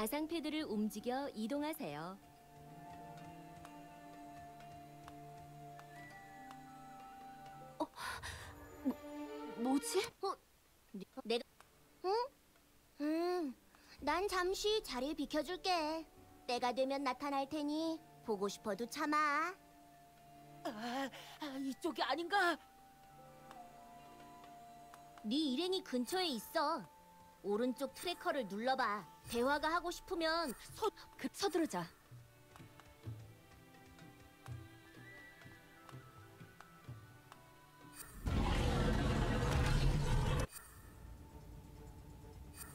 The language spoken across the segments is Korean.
가상 패드를 움직여 이동하세요. 뭐지? 어, 내가 응? 음, 난 잠시 자리 비켜줄게. 때가 되면 나타날 테니 보고 싶어도 참아. 아, 아, 이쪽이 아닌가? 네 일행이 근처에 있어. 오른쪽 tracker를 눌러봐. 대화가 하고 싶으면 서, 그, 서두르자.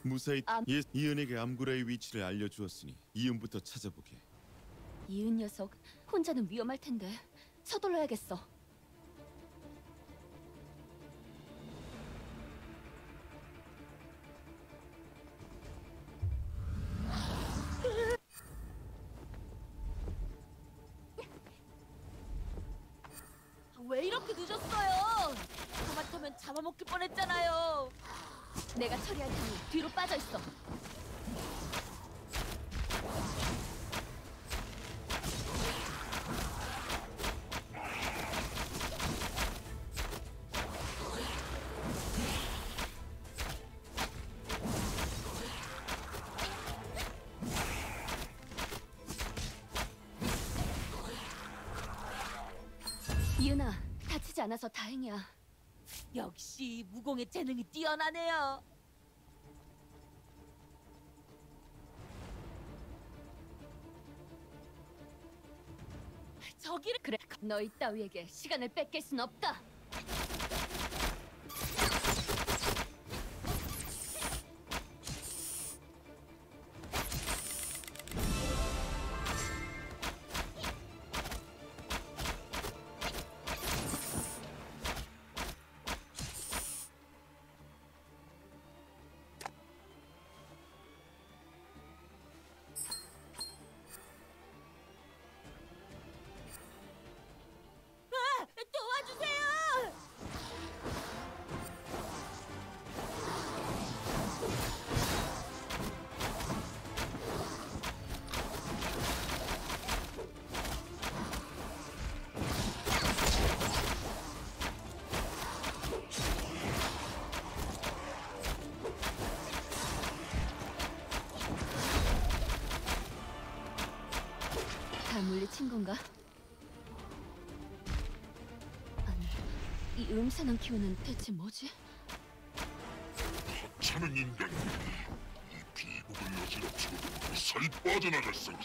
무사히 암- 예, 이은에게 암구라의 위치를 알려주었으니 이은부터 찾아보게. 이은 녀석 혼자는 위험할 텐데 서둘러야겠어. 이렇게 늦었어요? 가만두면 잡아먹힐 뻔했잖아요. 내가 처리할 테니 뒤로 빠져 있어. 이은아, 않아서 다행이야. 역시 무공의 재능이 뛰어나네요. 저기를 그래 너희 따위에게 시간을 뺏길 순 없다. 이 음산한 기운은 대체 뭐지? 하찮은 인간들이 이 비극을 어지럽히고 무사히 빠져나갈 생각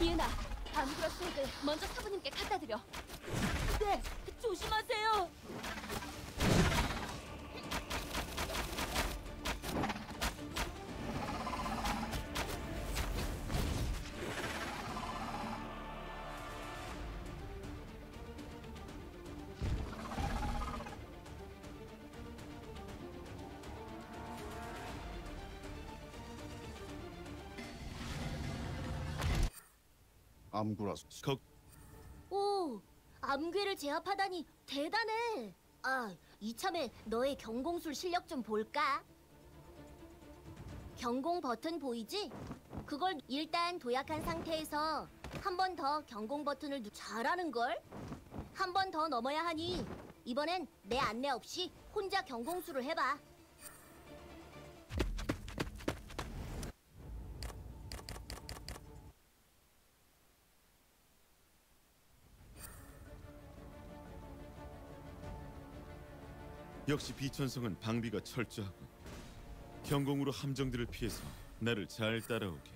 이은아, 암그라스액을 먼저 사부님께 갖다 드려. 네, 조심하세요. 암구라스 걱 오, 암괴를 제압하다니 대단해. 아, 이참에 너의 경공술 실력 좀 볼까? 경공 버튼 보이지? 그걸 일단 도약한 상태에서 한 번 더 경공 버튼을 누... 잘하는 걸? 한 번 더 넘어야 하니 이번엔 내 안내 없이 혼자 경공술을 해봐. 역시 비천성은 방비가 철저하고 경공으로 함정들을 피해서 나를 잘 따라오게.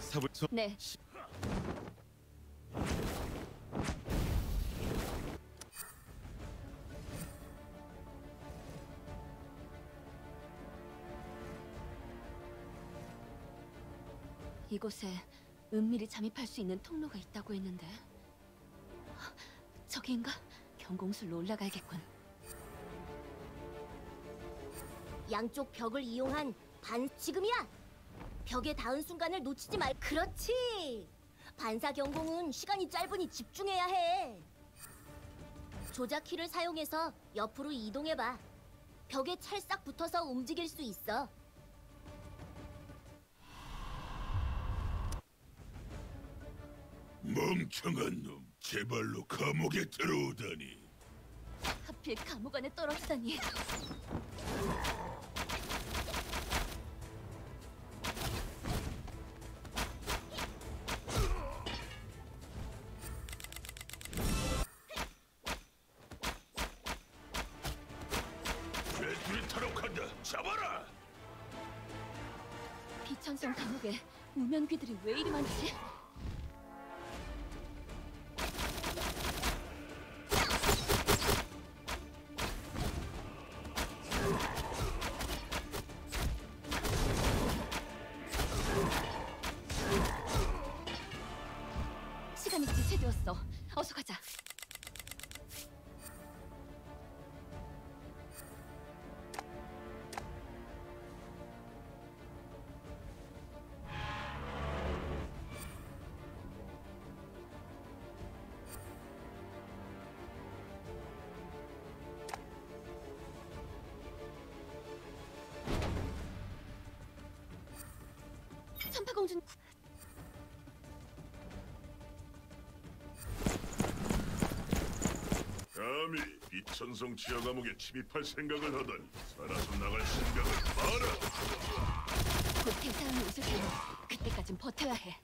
사부 저 네, 곳에 은밀히 잠입할 수 있는 통로가 있다고 했는데 헉, 저기인가? 경공술로 올라가야겠군. 양쪽 벽을 이용한 반 지금이야. 벽에 닿은 순간을 놓치지 말. 그렇지. 반사 경공은 시간이 짧으니 집중해야 해. 조작 키를 사용해서 옆으로 이동해봐. 벽에 찰싹 붙어서 움직일 수 있어. 멍청한 놈, 제발로 감옥에 들어오다니. 하필 감옥 안에 떨어지다니. 죄들이 탈옥한다. 잡아라. 비천성 감옥에 무면귀들이 왜 이리 많지? 지체되었어. 어서 가자. 천파공주 감히 비천성 지하 감옥에 침입할 생각을 하다니 살아서 나갈 생각을 마라. 곧 대사람이 오실 테니 그때까진 버텨야 해.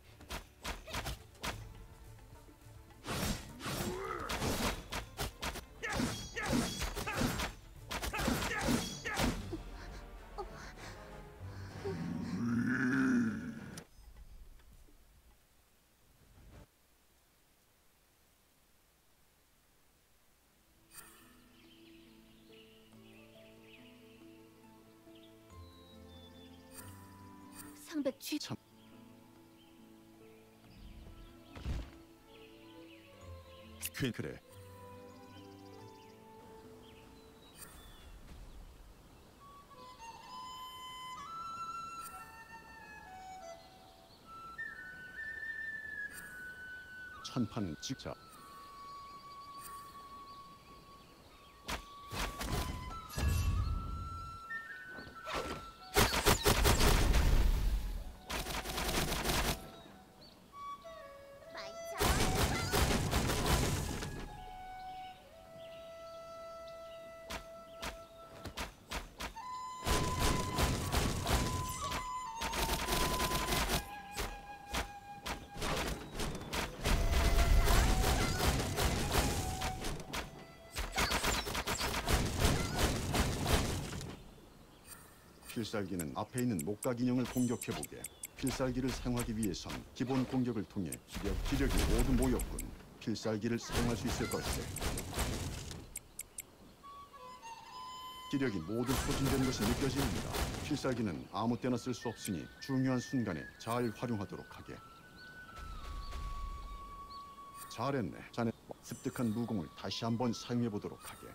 상백 취 참. 퀸 그래. 천판은 직자. 필살기는 앞에 있는 목각 인형을 공격해보게. 필살기를 사용하기 위해선 기본 공격을 통해 기력, 기력이 모두 모였군. 필살기를 사용할 수 있을 것세. 기력이 모두 소진된 것이 느껴집니다. 필살기는 아무 때나 쓸 수 없으니 중요한 순간에 잘 활용하도록 하게. 잘했네. 자네 습득한 무공을 다시 한번 사용해 보도록 하게.